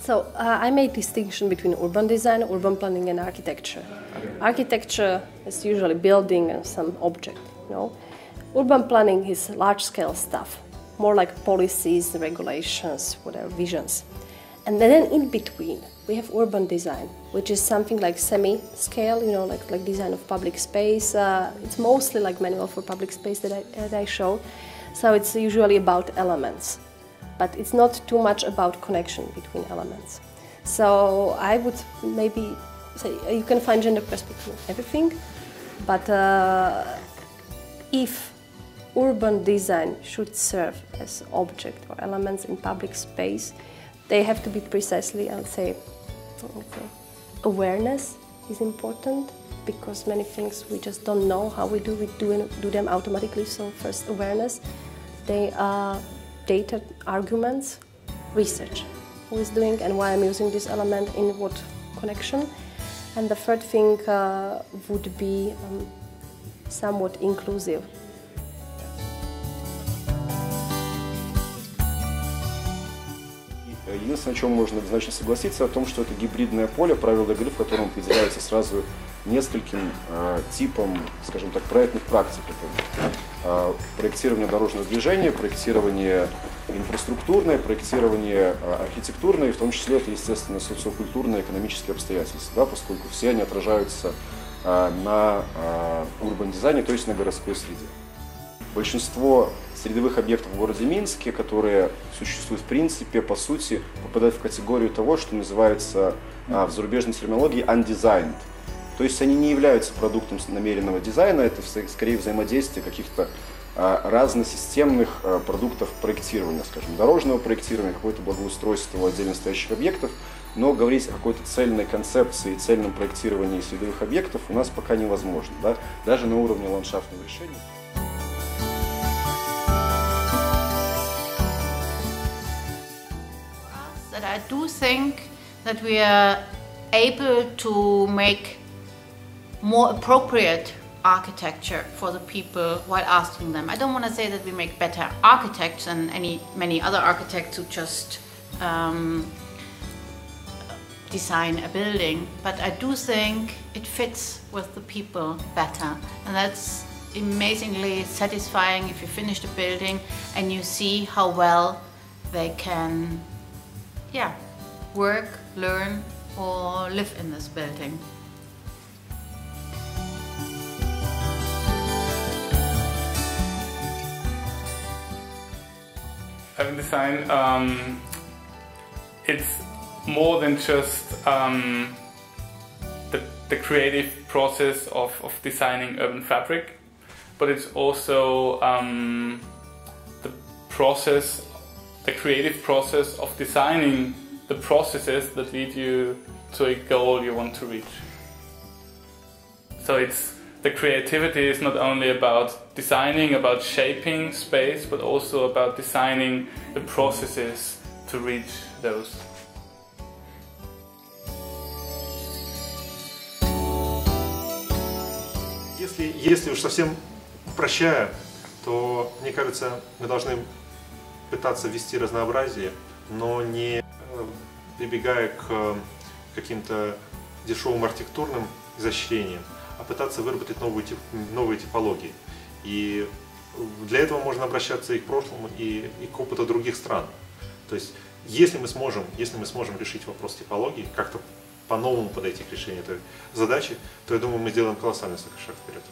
So uh, I made distinction between urban design, urban planning, and architecture. Architecture is usually building and some object, you know. Urban planning is large-scale stuff, more like policies, regulations, whatever, visions. And then in between, we have urban design, which is something like semi-scale, you know, like, like design of public space. Uh, it's mostly like manual for public space that I, that I show. So it's usually about elements, but it's not too much about connection between elements. So I would maybe say uh, you can find gender perspective in everything, but uh, if urban design should serve as object or elements in public space, they have to be precisely, I would say, okay, awareness is important because many things we just don't know how we do we do, do them automatically. So first awareness, they are data arguments, research, who is doing and why I'm using this element in what connection. And the third thing uh, would be um, somewhat inclusive. Единственное, о чем можно однозначно согласиться, о том, что это гибридное поле, правила игры, в котором определяется сразу нескольким э, типам, скажем так, проектных практик. Это э, проектирование дорожного движения, проектирование инфраструктурное, проектирование э, архитектурное, и в том числе это, естественно, социокультурные, экономические обстоятельства, да, поскольку все они отражаются э, на э, урбан-дизайне, то есть на городской среде. Большинство средовых объектов в городе Минске, которые существуют в принципе, по сути, попадают в категорию того, что называется а, в зарубежной терминологии undesigned. То есть они не являются продуктом намеренного дизайна, это скорее взаимодействие каких-то а, разносистемных а, продуктов проектирования, скажем, дорожного проектирования, какое-то благоустройство отдельно стоящих объектов, но говорить о какой-то цельной концепции, цельном проектировании средовых объектов у нас пока невозможно, да? даже на уровне ландшафтного решения. that we are able to make more appropriate architecture for the people while asking them. I don't want to say that we make better architects than any many other architects who just um, design a building, but I do think it fits with the people better, and that's amazingly satisfying if you finish the building and you see how well they can yeah, work, learn or live in this building. Urban design, um, it's more than just um, the, the creative process of, of designing urban fabric, but it's also um, the process the creative process of designing the processes that lead you to a goal you want to reach. So it's the creativity is not only about designing, about shaping space, but also about designing the processes to reach those. Если, если уж совсем упрощая, то, мне кажется, мы должны пытаться ввести разнообразие, но не э, прибегая к э, каким-то дешевым архитектурным изощрениям, а пытаться выработать новые, новые типологии. И для этого можно обращаться и к прошлому, и, и к опыту других стран. То есть, если мы сможем, если мы сможем решить вопрос типологии, как-то по-новому подойти к решению этой задачи, то я думаю, мы сделаем колоссальный шаг вперед.